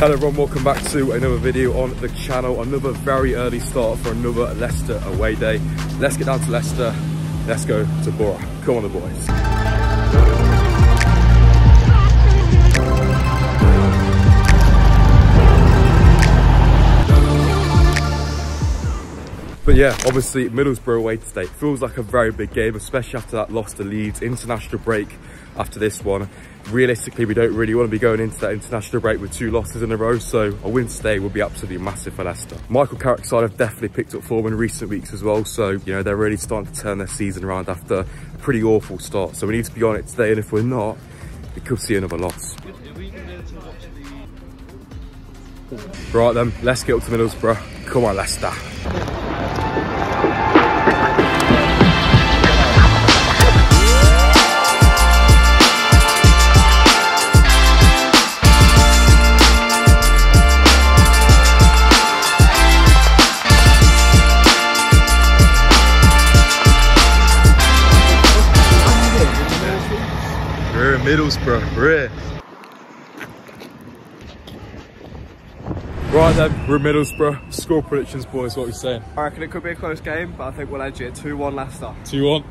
Hello everyone, welcome back to another video on the channel. Another very early start for another Leicester away day. Let's get down to Leicester. Let's go to Boro. Come on the boys. But yeah, obviously Middlesbrough away today feels like a very big game, especially after that loss to Leeds international break after this one. Realistically, we don't really want to be going into that international break with two losses in a row, so a win today would be absolutely massive for Leicester. Michael Carrick's side have definitely picked up form in recent weeks as well, so you know they're really starting to turn their season around after a pretty awful start. So we need to be on it today, and if we're not, we could see another loss. Right then, let's get up to Middlesbrough. Come on, Leicester. Middlesbrough, we're. Right then, we're in Middlesbrough. Score predictions, boys, what are we saying? I reckon it could be a close game, but I think we'll edge it 2-1 Leicester. 2-1.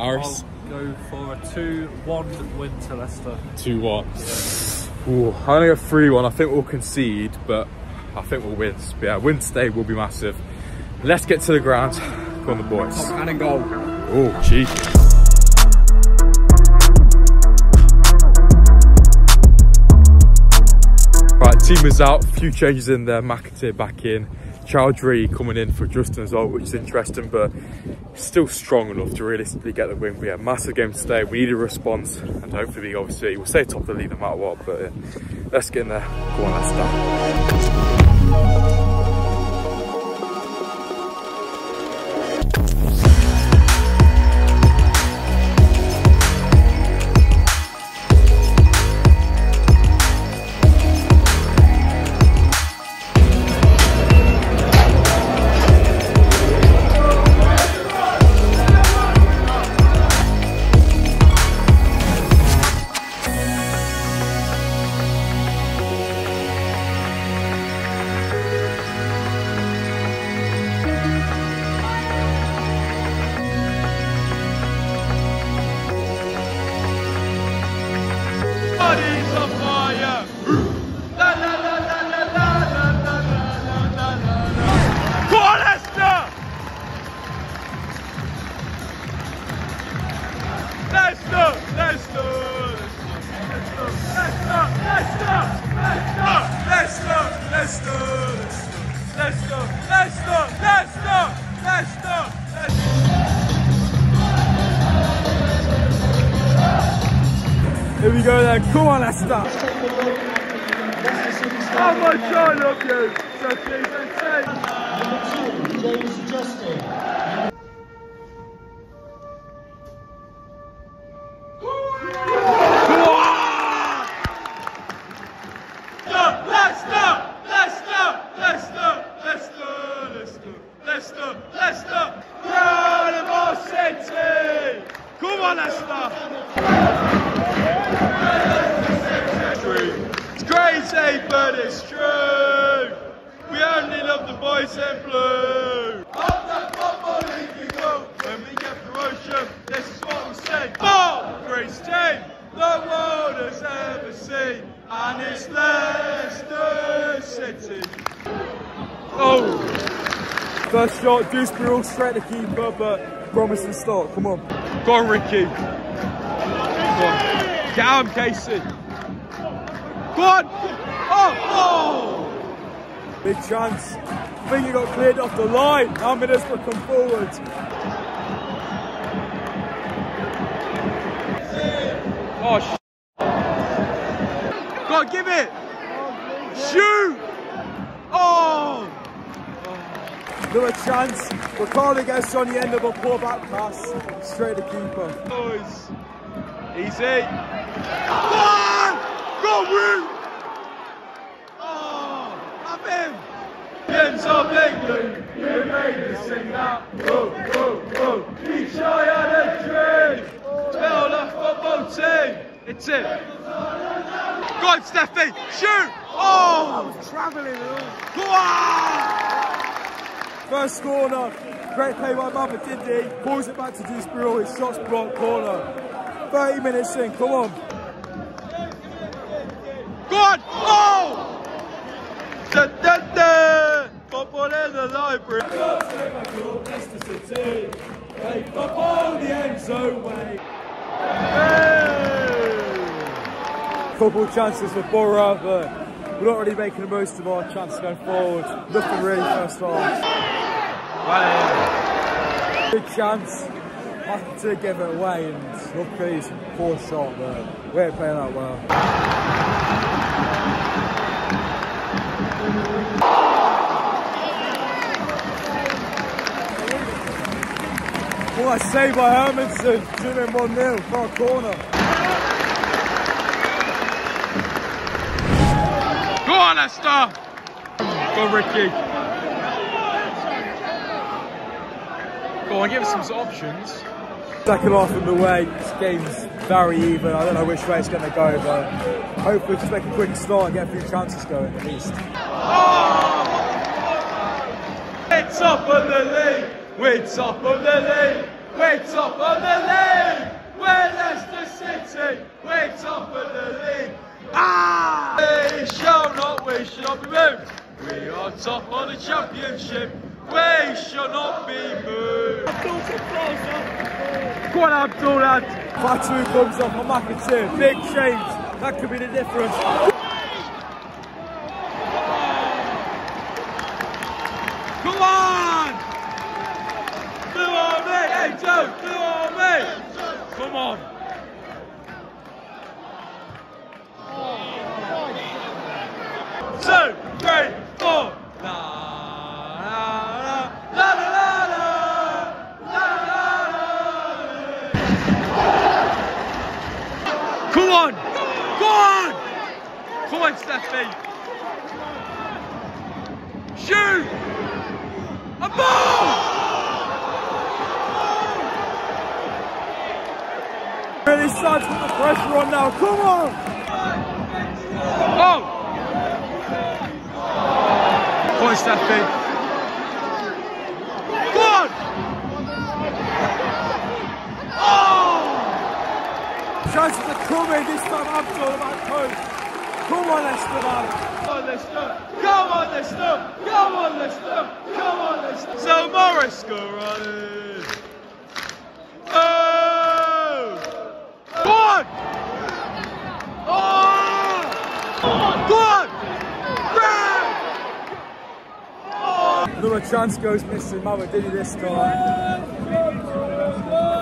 Aris, I'll go for a 2-1 win to Leicester. 2-1. Ooh, I'm gonna go 3-1. I think we'll concede, but I think we'll win. But yeah, win today will be massive. Let's get to the ground. Come on the boys. And in goal. Oh, cheeky. Team out. A few changes in there. McAteer back in. Choudhury coming in for Justin as well, which is interesting, but still strong enough to realistically get the win. But yeah, massive game today. We need a response, and hopefully, obviously, we'll stay top of the league no matter what. But yeah, let's get in there. Go on, let's start. Here we go then. Come on, Leicester. How much I love you. So please. James Justin. It's crazy, but it's true. We only the in blue. Up that football league we go. When we get promotion, this is what we say. Ball, greatest team the world has ever seen, and it's Leicester City. Oh. First shot, Dewsbury all straight to keeper, but promising start. Come on. Go on, Ricky. Go on. Get out, Kasey. Go on. Oh, oh. Big chance. I think he got cleared off the line. Now Middlesbrough come forward. Oh, sh Go on, give it. Shoot. Oh. Another chance. But Carly gets on the end of a poor back pass. Straight to keeper. Boys. Easy. Go on! Go, Root! Oh, have him! Yeah, champions of England. You made us sing that. Oh, oh, oh. Each I had a dream. Build a football team. It's it. Go on, Stephy. Shoot. Oh, Travelling go on. First corner. Great play by Mavididi. Pulls it back to Dewsbury. His shots blocked corner. 30 minutes in. Come on. Go on. Oh. Da, da, da. Football in the library. Hey, football the end zone way. Hey. Chances for Boro, but we're not really making the most of our chances going forward. Nothing really first half. Good chance. Had to give it away and luckily it's a poor shot, but we ain't playing that well. Well, I saved by Hermansen, shooting 1 0 for a corner. Go on, Esther. Go, Ricky. Go on, give us some options. Second half of the way, this game's very even. I don't know which way it's going to go, but hopefully just make a quick start and get a few chances going at least. We're top of the league. We're top of the league. We're top of the league. We're Leicester City. We're top of the league. Ah! We shall not, we shall not be moved. We are top of the championship. We shall not be moved. Go on, Abdul, lad. Fatu comes off for McAteer, big change. That could be the difference. Come on! Do on On, Stephy! Shoot! A ball! Really starts with the pressure on now. Come on! Oh! Come on, Stephy. Go on! Oh! Chances are coming this time. Abdul about coast. Come on, Esteban. Come on, Leicester! Come on, Leicester! Come on, Leicester! Come on, Leicester! So Morris go running. Oh! Go on! Oh! Go on! Another chance goes missing. Mama did it this time.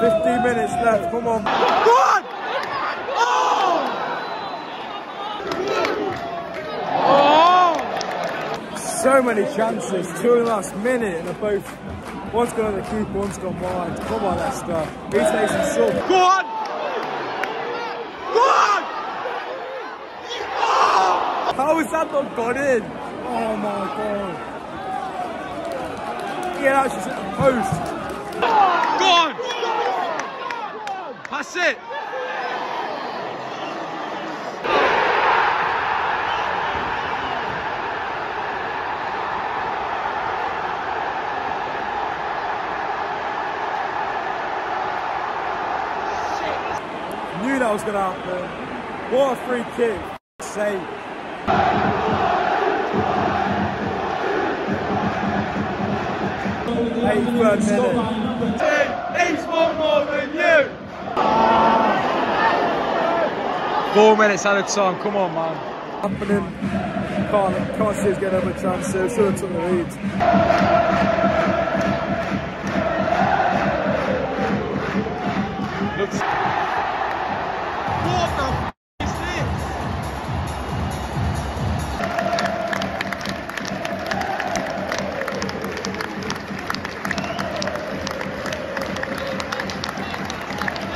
15 minutes left. Come on. Go on! Oh! Oh! So many chances. Two in the last minute, and they're both. One's gone on the keeper, one's gone wide. Come on, Leicester. He's making sub. Go on! Go on! Oh! How has that not gone in? Oh my god. Yeah, that's just at the post. Go on! That's it! Knew that was going to happen. What a free kick. Save. Eighty-third minute. He's one more than you! Four minutes out of time. Come on, man. Happening. Can't, can't see us getting another chance here. Should have took the lead.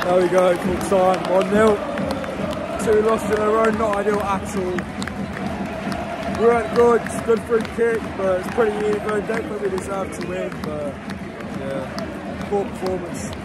There we go. Full time. 1 0. Two lost in a row. Not ideal at all. We weren't good, good free kick, but it's pretty even. Don't we deserve to win, but yeah, poor performance.